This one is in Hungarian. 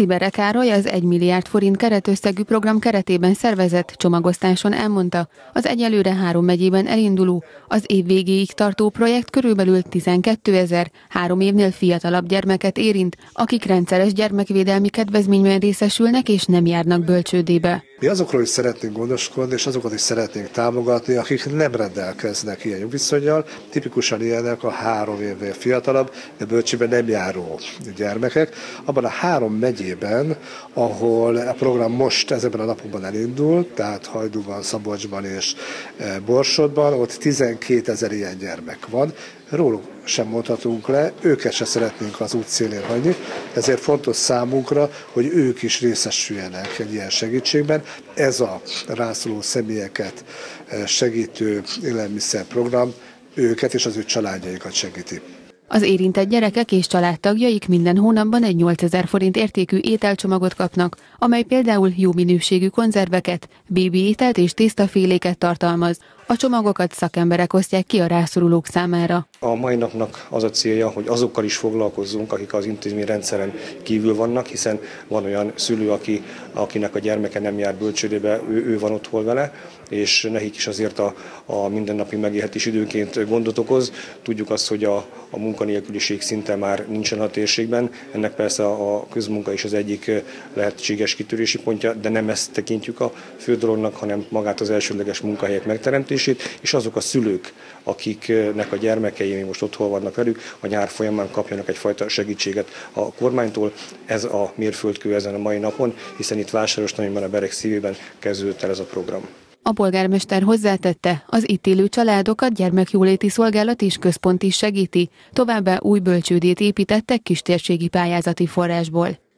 Cibere Károly az 1 milliárd forint keretösszegű program keretében szervezett csomagosztáson elmondta, az egyelőre három megyében elinduló, az év végéig tartó projekt körülbelül 12 ezer három évnél fiatalabb gyermeket érint, akik rendszeres gyermekvédelmi kedvezményben részesülnek és nem járnak bölcsődébe. Mi azokról is szeretnénk gondoskodni, és azokat is szeretnénk támogatni, akik nem rendelkeznek ilyen jogviszonyjal. Tipikusan ilyenek a három évnél fiatalabb, de bölcsében nem járó gyermekek. Abban a három megyében, ahol a program most ezekben a napokban elindul, tehát Hajdúban, Szabolcsban és e, Borsodban, ott 12 ezer ilyen gyermek van. Róluk sem mondhatunk le, őket se szeretnénk az út szélén hagyni, ezért fontos számunkra, hogy ők is részesüljenek egy ilyen segítségben. Ez a rászoruló személyeket e, segítő élelmiszerprogram őket és az ő családjaikat segíti. Az érintett gyerekek és családtagjaik minden hónapban egy 8000 forint értékű ételcsomagot kapnak, amely például jó minőségű konzerveket, bébi ételt és tésztaféléket tartalmaz. A csomagokat szakemberek osztják ki a rászorulók számára. A mai napnak az a célja, hogy azokkal is foglalkozzunk, akik az intézmény rendszeren kívül vannak, hiszen van olyan szülő, aki, akinek a gyermeke nem jár bölcsődébe, ő, ő van otthon vele, és nekik is azért a, a mindennapi megélhetés időnként gondot okoz. Tudjuk azt, hogy a, a munkanélküliség szinte már nincsen a térségben, ennek persze a közmunka is az egyik lehetséges kitörési pontja, de nem ezt tekintjük a fő dolognak, hanem magát az elsődleges munkahelyek megteremtését, és azok a szülők, akiknek a gyermekei még most otthon vannak velük, a nyár folyamán kapjanak egyfajta segítséget a kormánytól. Ez a mérföldkő ezen a mai napon, hiszen itt Vásáros a Berek szívében kezdődött el ez a program. A polgármester hozzátette, az itt élő családokat gyermekjóléti szolgálat és központ is segíti, továbbá új bölcsődét építettek kistérségi pályázati forrásból.